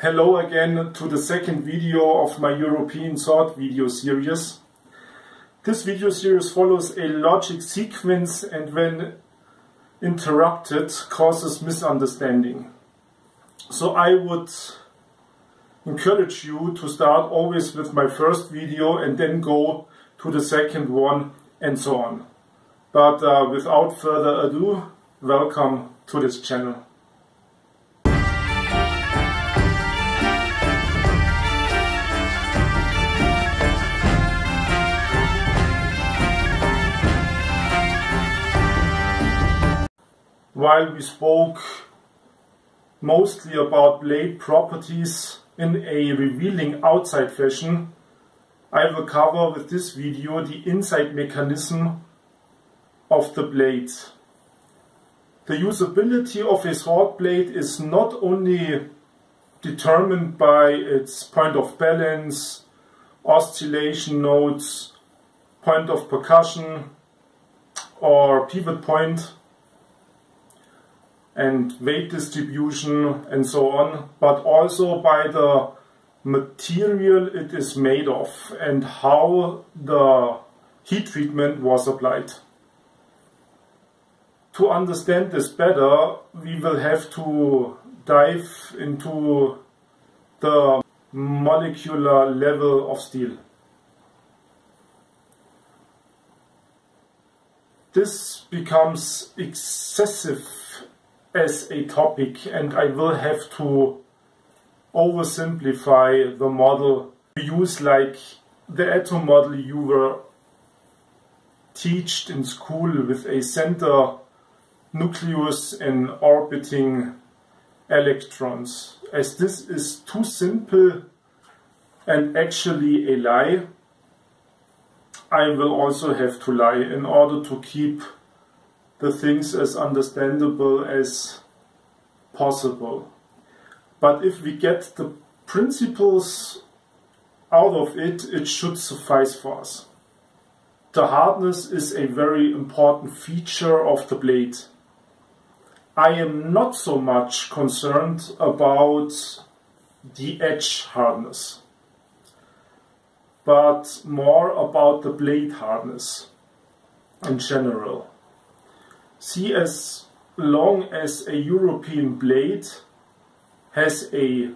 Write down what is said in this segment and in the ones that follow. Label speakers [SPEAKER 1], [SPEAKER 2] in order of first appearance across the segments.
[SPEAKER 1] Hello again to the second video of my European sword video series. This video series follows a logic sequence and when interrupted causes misunderstanding. So I would encourage you to start always with my first video and then go to the second one and so on. But uh, without further ado, welcome to this channel. While we spoke mostly about blade properties in a revealing outside fashion, I will cover with this video the inside mechanism of the blade. The usability of a sword blade is not only determined by its point of balance, oscillation nodes, point of percussion or pivot point, and weight distribution and so on, but also by the material it is made of and how the heat treatment was applied. To understand this better, we will have to dive into the molecular level of steel. This becomes excessive as a topic and I will have to oversimplify the model to use like the atom model you were taught in school with a center nucleus and orbiting electrons. As this is too simple and actually a lie, I will also have to lie in order to keep the things as understandable as possible. But if we get the principles out of it, it should suffice for us. The hardness is a very important feature of the blade. I am not so much concerned about the edge hardness, but more about the blade hardness in general see as long as a European blade has a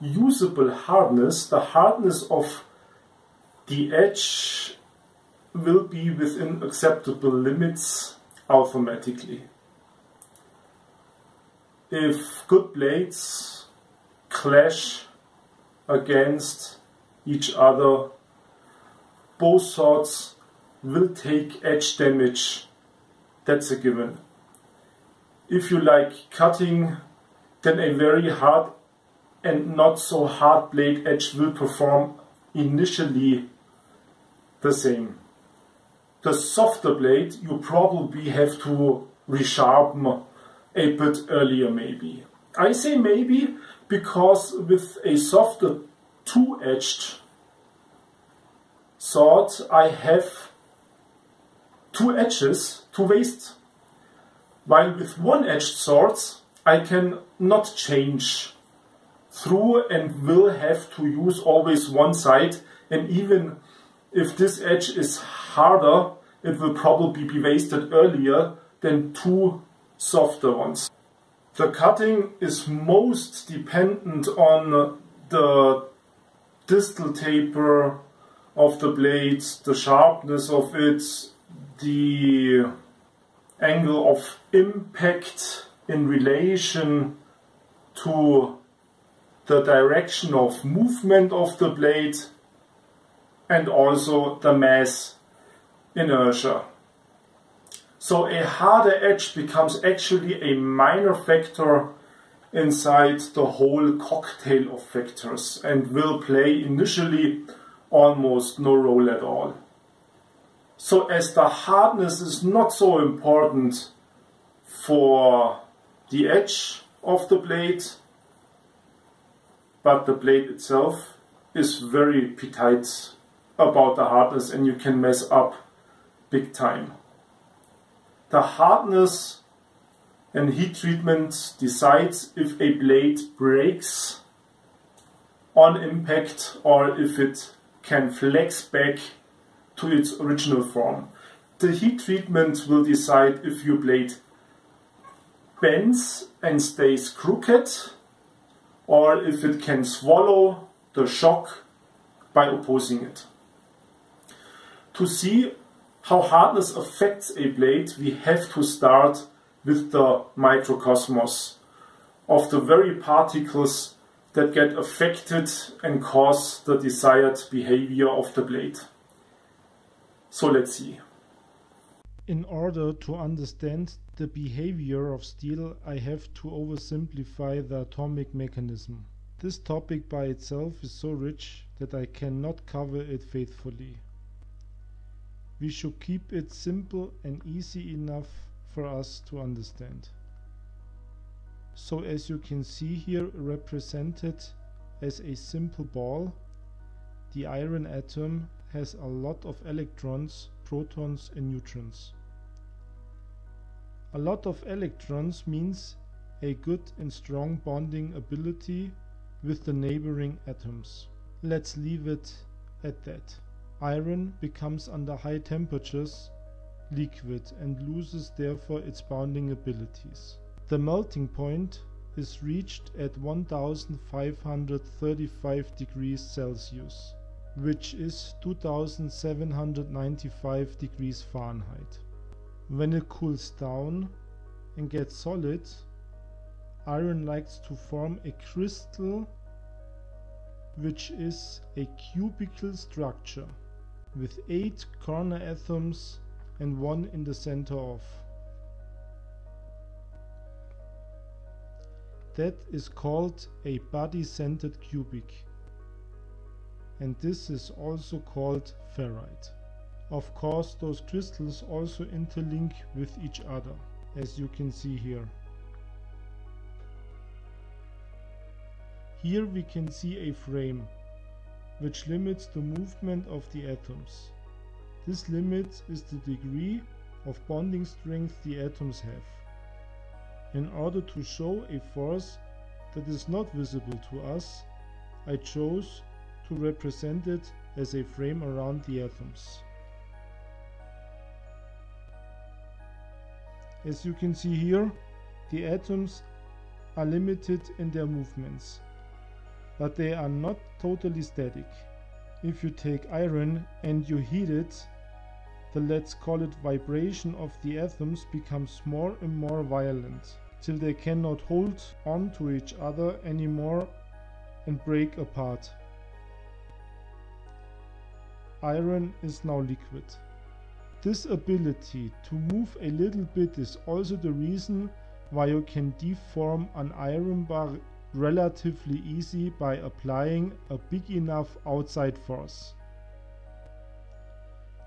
[SPEAKER 1] usable hardness, the hardness of the edge will be within acceptable limits automatically. If good blades clash against each other, both swords will take edge damage that's a given. If you like cutting, then a very hard and not so hard blade edge will perform initially the same. The softer blade you probably have to resharpen a bit earlier maybe. I say maybe because with a softer two-edged sword I have two edges to waste. While with one-edged swords I can not change through and will have to use always one side and even if this edge is harder it will probably be wasted earlier than two softer ones. The cutting is most dependent on the distal taper of the blades, the sharpness of it, the angle of impact in relation to the direction of movement of the blade and also the mass inertia. So a harder edge becomes actually a minor factor inside the whole cocktail of factors and will play initially almost no role at all. So as the hardness is not so important for the edge of the blade, but the blade itself is very petite about the hardness and you can mess up big time. The hardness and heat treatment decides if a blade breaks
[SPEAKER 2] on impact or if it can flex back to its original form. The heat treatment will decide if your blade bends and stays crooked or if it can swallow the shock by opposing it. To see how hardness affects a blade, we have to start with the microcosmos of the very particles that get affected and cause the desired behavior of the blade. So let's see.
[SPEAKER 1] In order to understand the behavior of steel, I have to oversimplify the atomic mechanism. This topic by itself is so rich that I cannot cover it faithfully. We should keep it simple and easy enough for us to understand. So as you can see here represented as a simple ball, the iron atom has a lot of electrons, protons and neutrons. A lot of electrons means a good and strong bonding ability with the neighboring atoms. Let's leave it at that. Iron becomes under high temperatures liquid and loses therefore its bonding abilities. The melting point is reached at 1535 degrees Celsius, which is 2795 degrees Fahrenheit. When it cools down and gets solid, iron likes to form a crystal which is a cubical structure with 8 corner atoms and one in the center of. That is called a body-centered cubic and this is also called ferrite. Of course those crystals also interlink with each other, as you can see here. Here we can see a frame, which limits the movement of the atoms. This limit is the degree of bonding strength the atoms have. In order to show a force that is not visible to us, I chose to represent it as a frame around the atoms. As you can see here, the atoms are limited in their movements, but they are not totally static. If you take iron and you heat it, the let's call it vibration of the atoms becomes more and more violent, till they cannot hold on to each other anymore and break apart. Iron is now liquid. This ability to move a little bit is also the reason why you can deform an iron bar relatively easy by applying a big enough outside force.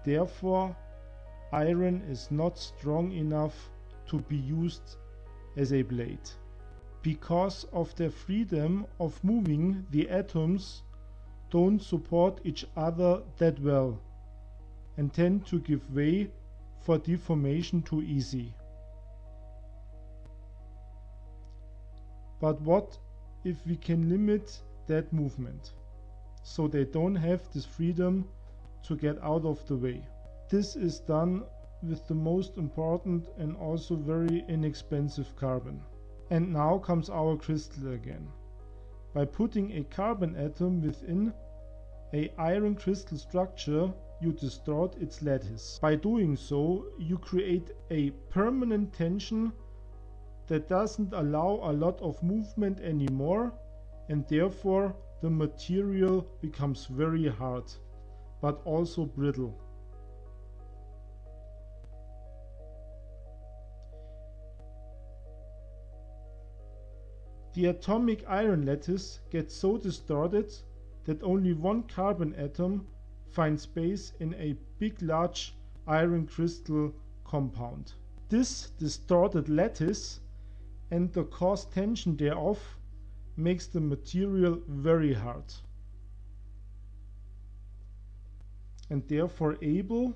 [SPEAKER 1] Therefore, iron is not strong enough to be used as a blade. Because of their freedom of moving, the atoms don't support each other that well and tend to give way for deformation too easy. But what if we can limit that movement so they don't have this freedom to get out of the way? This is done with the most important and also very inexpensive carbon. And now comes our crystal again. By putting a carbon atom within a iron crystal structure you distort its lattice. By doing so, you create a permanent tension that doesn't allow a lot of movement anymore and therefore the material becomes very hard, but also brittle. The atomic iron lattice gets so distorted that only one carbon atom finds space in a big large iron crystal compound. This distorted lattice and the cause tension thereof makes the material very hard and therefore able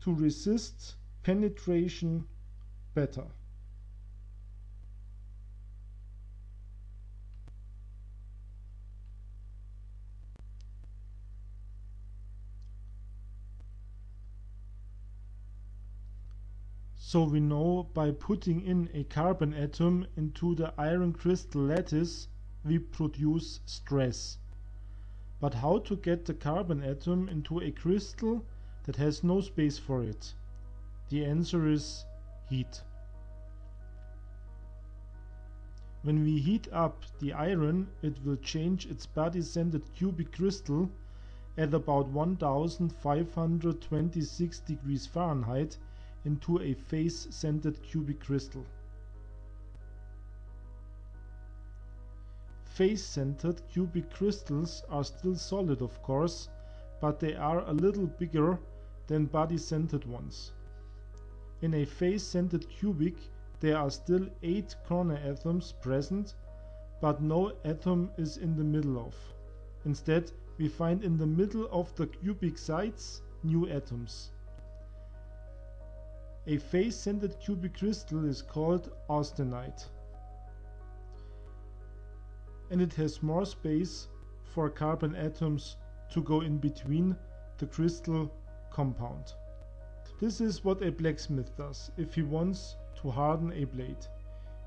[SPEAKER 1] to resist penetration better. So we know by putting in a carbon atom into the iron crystal lattice we produce stress. But how to get the carbon atom into a crystal that has no space for it? The answer is heat. When we heat up the iron, it will change its body-centered cubic crystal at about 1526 degrees Fahrenheit into a face-centered cubic crystal. Face-centered cubic crystals are still solid of course, but they are a little bigger than body-centered ones. In a face-centered cubic there are still 8 corner atoms present, but no atom is in the middle of. Instead, we find in the middle of the cubic sides new atoms. A face-centered cubic crystal is called austenite. And it has more space for carbon atoms to go in between the crystal compound. This is what a blacksmith does if he wants to harden a blade.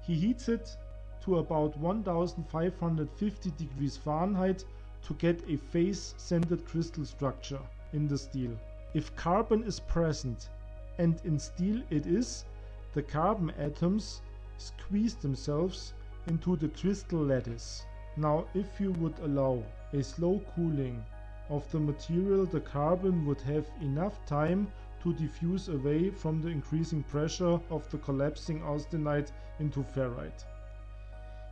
[SPEAKER 1] He heats it to about 1550 degrees Fahrenheit to get a face-centered crystal structure in the steel. If carbon is present, and in steel it is, the carbon atoms squeeze themselves into the crystal lattice. Now if you would allow a slow cooling of the material the carbon would have enough time to diffuse away from the increasing pressure of the collapsing austenite into ferrite.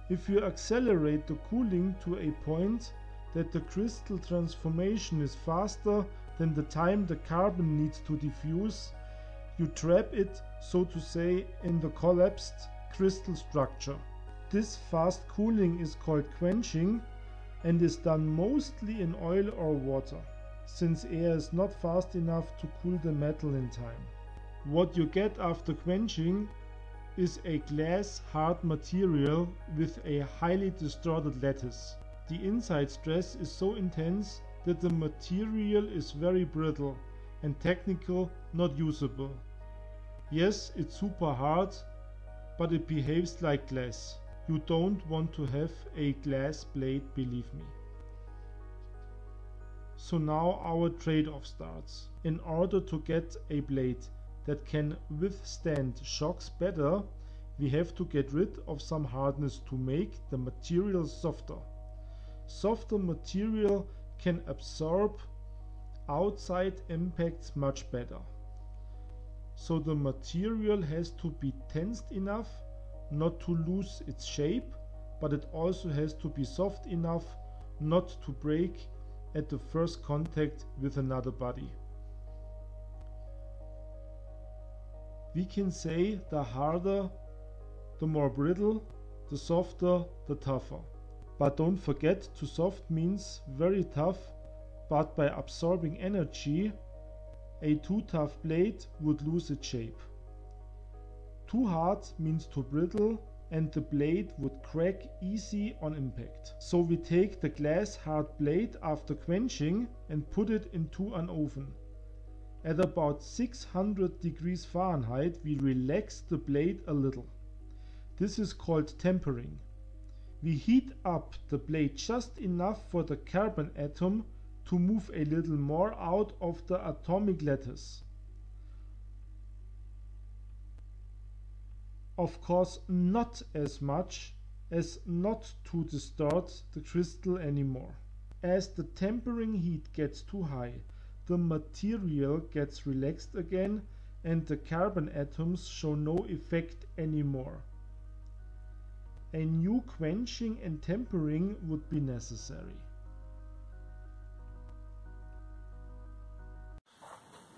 [SPEAKER 1] If you accelerate the cooling to a point that the crystal transformation is faster than the time the carbon needs to diffuse, you trap it, so to say, in the collapsed crystal structure. This fast cooling is called quenching and is done mostly in oil or water since air is not fast enough to cool the metal in time. What you get after quenching is a glass hard material with a highly distorted lattice. The inside stress is so intense that the material is very brittle and technical not usable. Yes, it's super hard, but it behaves like glass. You don't want to have a glass blade, believe me. So now our trade-off starts. In order to get a blade that can withstand shocks better, we have to get rid of some hardness to make the material softer. Softer material can absorb outside impacts much better. So the material has to be tensed enough not to lose its shape, but it also has to be soft enough not to break at the first contact with another body. We can say the harder, the more brittle, the softer, the tougher. But don't forget too soft means very tough, but by absorbing energy, a too tough blade would lose its shape. Too hard means too brittle and the blade would crack easy on impact. So we take the glass hard blade after quenching and put it into an oven. At about 600 degrees Fahrenheit we relax the blade a little. This is called tempering. We heat up the blade just enough for the carbon atom to move a little more out of the atomic lattice. of course not as much as not to distort the crystal anymore. As the tempering heat gets too high, the material gets relaxed again and the carbon atoms show no effect anymore. A new quenching and tempering would be necessary.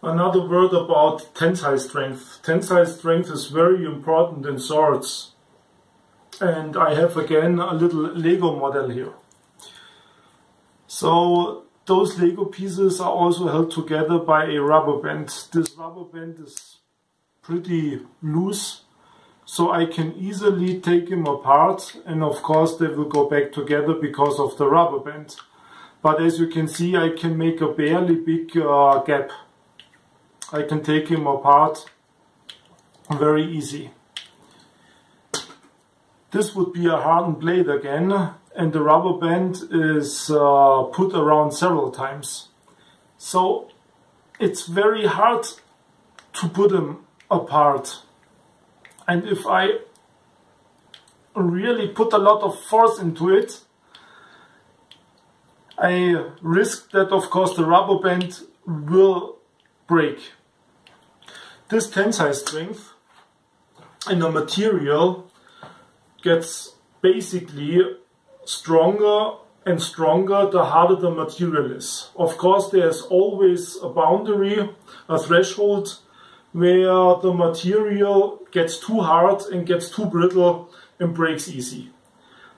[SPEAKER 3] Another word about tensile strength. Tensile strength is very important in swords. And I have again a little Lego model here. So those Lego pieces are also held together by a rubber band. This rubber band is pretty loose so I can easily take them apart and of course they will go back together because of the rubber band. But as you can see I can make a barely big uh, gap I can take him apart
[SPEAKER 1] very easy. This would be a hardened blade again and the rubber band is uh, put around several times. So it's very hard to put them apart. And if I really put a lot of force into it, I risk that of course the rubber band will break. This tensile strength in the material gets basically stronger and stronger the harder the material is. Of course there's always a boundary, a threshold where the material gets too hard and gets too brittle and breaks easy.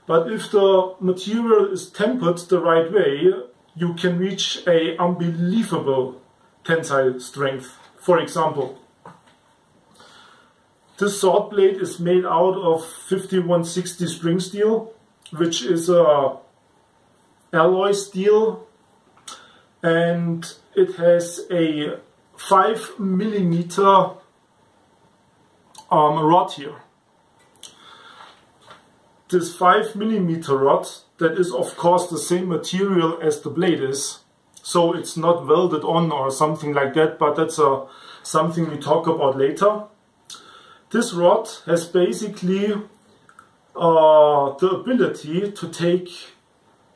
[SPEAKER 1] But if the material is tempered the right way, you can reach a unbelievable tensile strength. For example, this sword blade is made out of 5160 spring steel, which is a alloy steel and it has a 5 millimeter um, rod here. This 5 millimeter rod that is of course the same material as the blade is so it's not welded on or something like that but that's a, something we talk about later. This rod has basically uh, the ability to take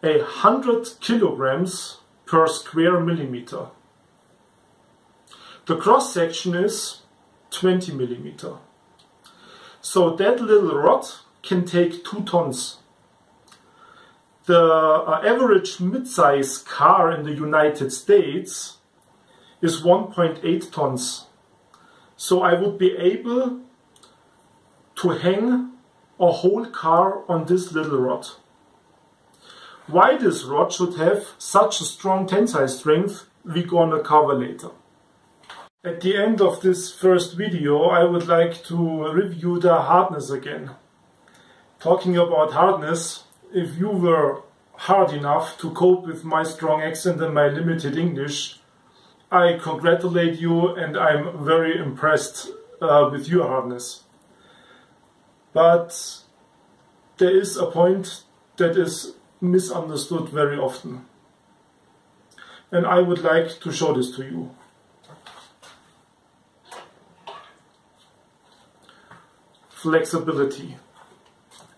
[SPEAKER 1] a hundred kilograms per square millimeter. The cross section is 20 millimeter. So that little rod can take two tons. The uh, average mid-size car in the United States is 1.8 tons. So I would be able to hang a whole car on this little rod. Why this rod should have such a strong tensile strength we gonna cover later. At the end of this first video I would like to review the hardness again. Talking about hardness, if you were hard enough to cope with my strong accent and my limited English, I congratulate you and I'm very impressed uh, with your hardness. But there is a point that is misunderstood very often. And I would like to show this to you. Flexibility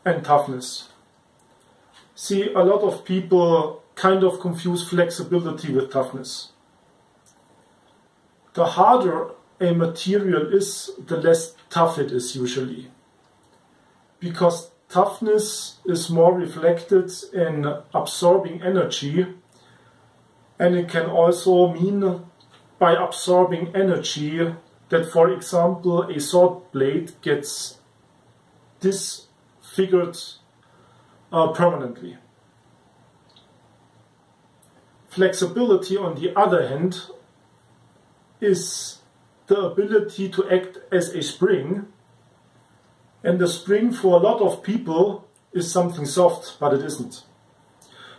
[SPEAKER 1] and toughness. See, a lot of people kind of confuse flexibility with toughness. The harder a material is, the less tough it is usually because toughness is more reflected in absorbing energy and it can also mean by absorbing energy that for example a sword blade gets disfigured uh, permanently. Flexibility on the other hand is the ability to act as a spring and the spring for a lot of people is something soft, but it isn't.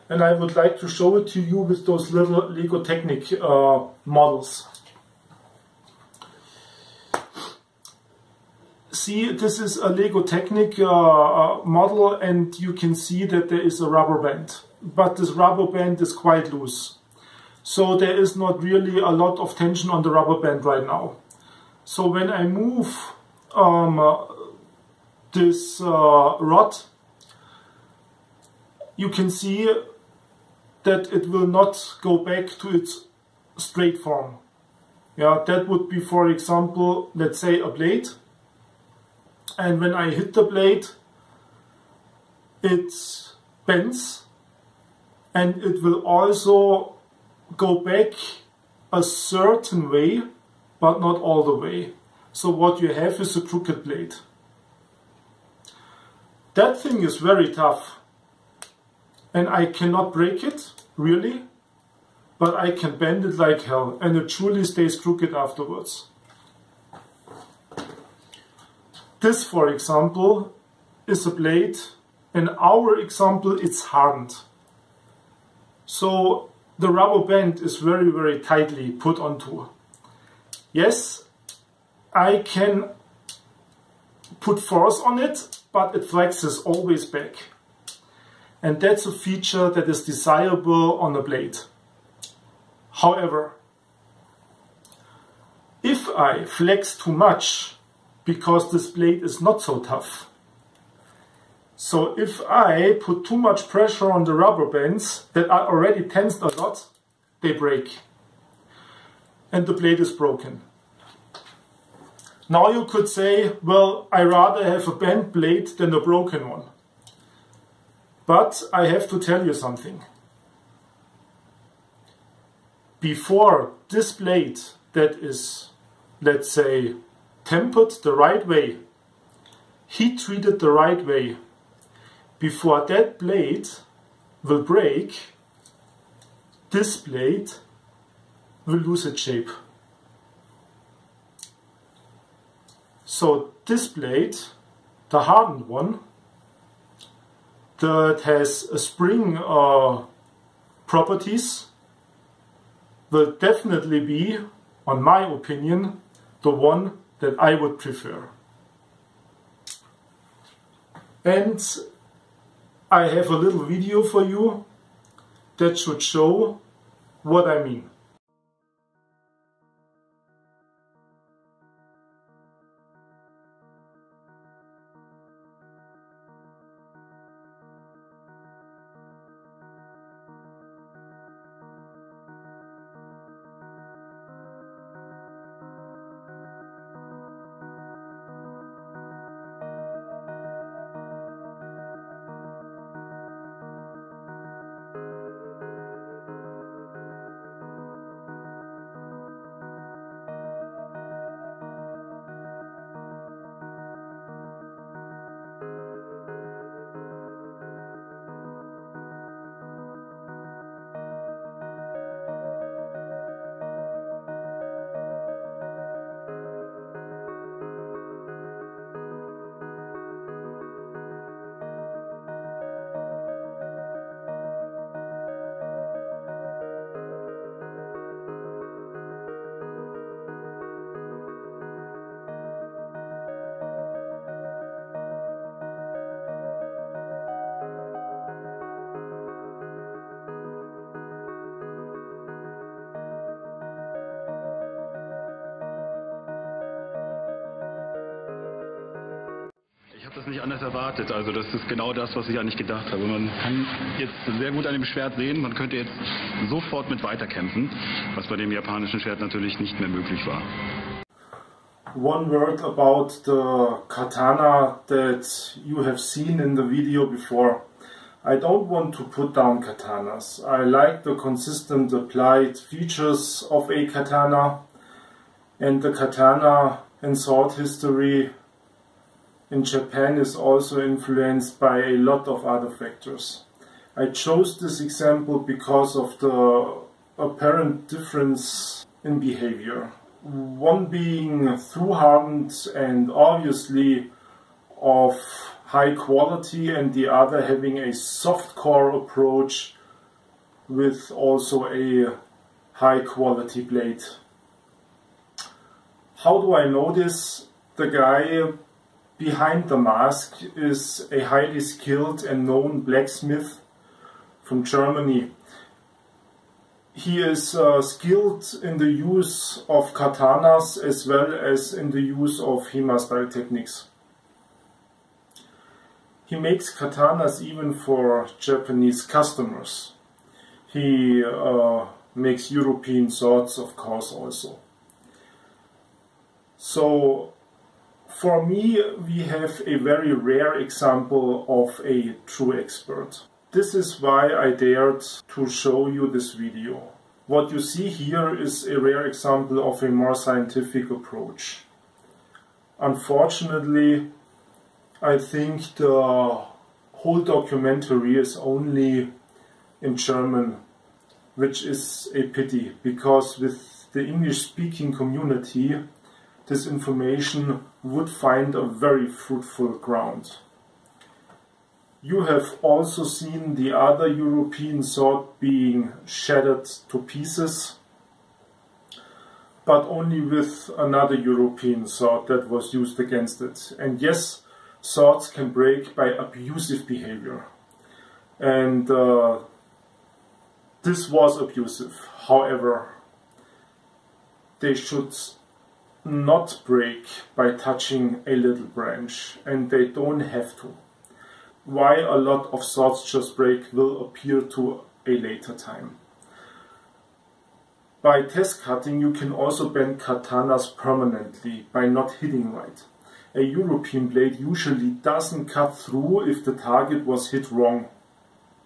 [SPEAKER 1] And I would like to show it to you with those little Lego Technic uh, models. See, this is a Lego Technic uh, uh, model and you can see that there is a rubber band. But this rubber band is quite loose. So there is not really a lot of tension on the rubber band right now. So when I move um, this uh, rod, you can see that it will not go back to its straight form. Yeah, that would be, for example, let's say a blade. And when I hit the blade, it bends and it will also go back a certain way, but not all the way. So what you have is a crooked blade. That thing is very tough. And I cannot break it, really. But I can bend it like hell. And it truly stays crooked afterwards. This, for example, is a blade. In our example, it's hardened. So the rubber band is very, very tightly put onto. Yes, I can put force on it, but it flexes always back. And that's a feature that is desirable on a blade. However, if I flex too much, because this blade is not so tough, so if I put too much pressure on the rubber bands that are already tensed a lot, they break. And the blade is broken. Now you could say, well, I rather have a bent blade than a broken one. But I have to tell you something. Before this blade that is, let's say, tempered the right way, heat treated the right way, before that blade will break, this blade will lose its shape. So this blade, the hardened one, that has a spring uh, properties, will definitely be, on my opinion, the one that I would prefer. And I have a little video for you that should show what I mean.
[SPEAKER 4] Das nicht anders erwartet. Also das ist genau das, was ich eigentlich gedacht habe. Man kann jetzt sehr gut an dem Schwert sehen, man könnte jetzt sofort mit weiterkämpfen, was bei dem japanischen Schwert natürlich nicht mehr möglich war.
[SPEAKER 1] One word about the katana that you have seen in the video before. I don't want to put down katanas. I like the consistent applied features of a katana and the katana and sword history in Japan is also influenced by a lot of other factors. I chose this example because of the apparent difference in behavior. One being through hardened and obviously of high quality and the other having a soft core approach with also a high quality blade. How do I know this? The guy Behind the mask is a highly skilled and known blacksmith from Germany. He is uh, skilled in the use of katanas as well as in the use of HEMA style techniques. He makes katanas even for Japanese customers. He uh, makes European swords of course also. So for me, we have a very rare example of a true expert. This is why I dared to show you this video. What you see here is a rare example of a more scientific approach. Unfortunately, I think the whole documentary is only in German, which is a pity, because with the English-speaking community, this information would find a very fruitful ground. You have also seen the other European sword being shattered to pieces. but only with another European sword that was used against it. And yes, swords can break by abusive behavior. And uh, this was abusive. However, they should not break by touching a little branch, and they don't have to. Why a lot of swords just break will appear to a later time. By test cutting you can also bend katanas permanently by not hitting right. A European blade usually doesn't cut through if the target was hit wrong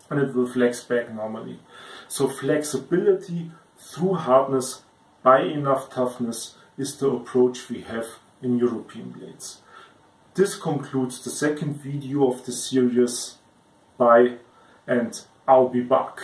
[SPEAKER 1] and it will flex back normally. So flexibility through hardness by enough toughness is the approach we have in European blades. This concludes the second video of the series. Bye and I'll be back.